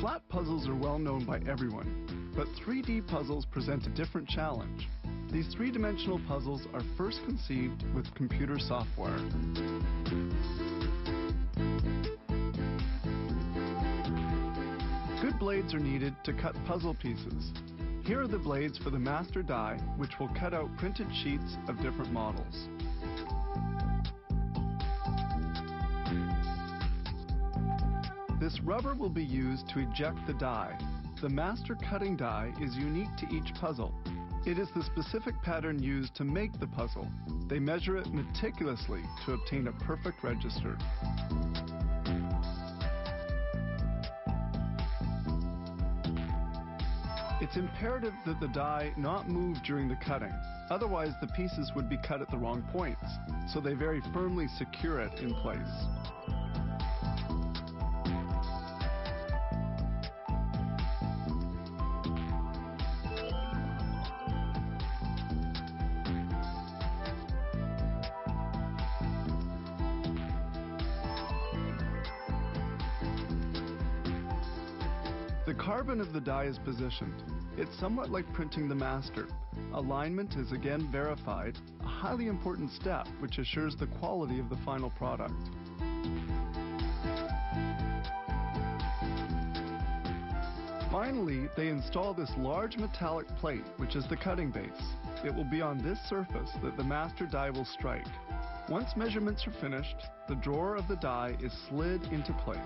Flat puzzles are well known by everyone, but 3D puzzles present a different challenge. These three-dimensional puzzles are first conceived with computer software. Good blades are needed to cut puzzle pieces. Here are the blades for the master die, which will cut out printed sheets of different models. This rubber will be used to eject the die. The master cutting die is unique to each puzzle. It is the specific pattern used to make the puzzle. They measure it meticulously to obtain a perfect register. It's imperative that the die not move during the cutting, otherwise the pieces would be cut at the wrong points, so they very firmly secure it in place. The carbon of the die is positioned. It's somewhat like printing the master. Alignment is again verified, a highly important step which assures the quality of the final product. Finally, they install this large metallic plate, which is the cutting base. It will be on this surface that the master die will strike. Once measurements are finished, the drawer of the die is slid into place.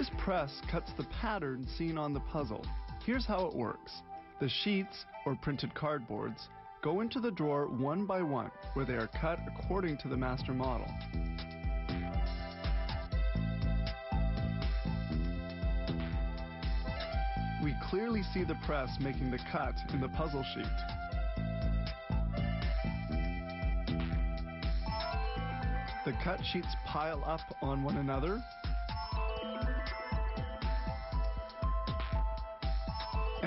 This press cuts the pattern seen on the puzzle. Here's how it works. The sheets, or printed cardboards, go into the drawer one by one, where they are cut according to the master model. We clearly see the press making the cut in the puzzle sheet. The cut sheets pile up on one another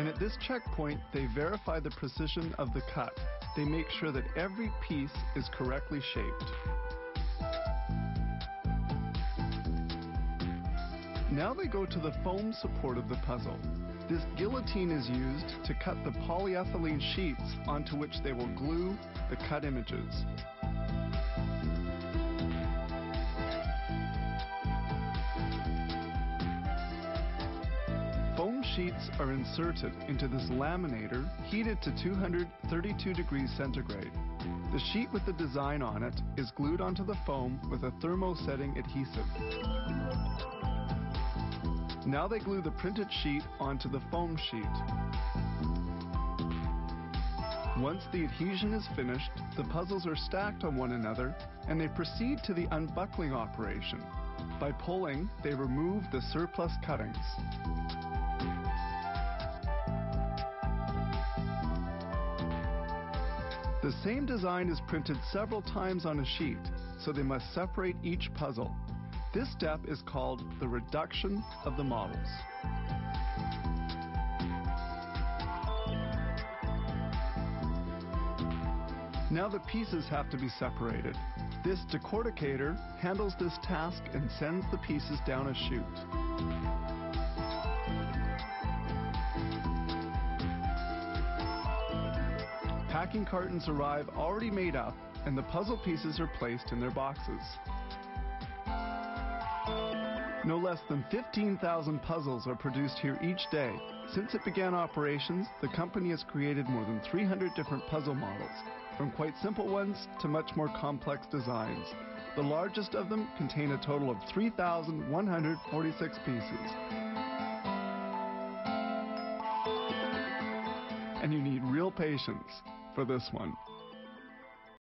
And at this checkpoint, they verify the precision of the cut. They make sure that every piece is correctly shaped. Now they go to the foam support of the puzzle. This guillotine is used to cut the polyethylene sheets onto which they will glue the cut images. Sheets are inserted into this laminator heated to 232 degrees centigrade. The sheet with the design on it is glued onto the foam with a thermosetting adhesive. Now they glue the printed sheet onto the foam sheet. Once the adhesion is finished, the puzzles are stacked on one another and they proceed to the unbuckling operation. By pulling, they remove the surplus cuttings. The same design is printed several times on a sheet, so they must separate each puzzle. This step is called the reduction of the models. Now the pieces have to be separated. This decorticator handles this task and sends the pieces down a chute. Packing cartons arrive already made up and the puzzle pieces are placed in their boxes. No less than 15,000 puzzles are produced here each day. Since it began operations, the company has created more than 300 different puzzle models, from quite simple ones to much more complex designs. The largest of them contain a total of 3,146 pieces. And you need real patience for this one.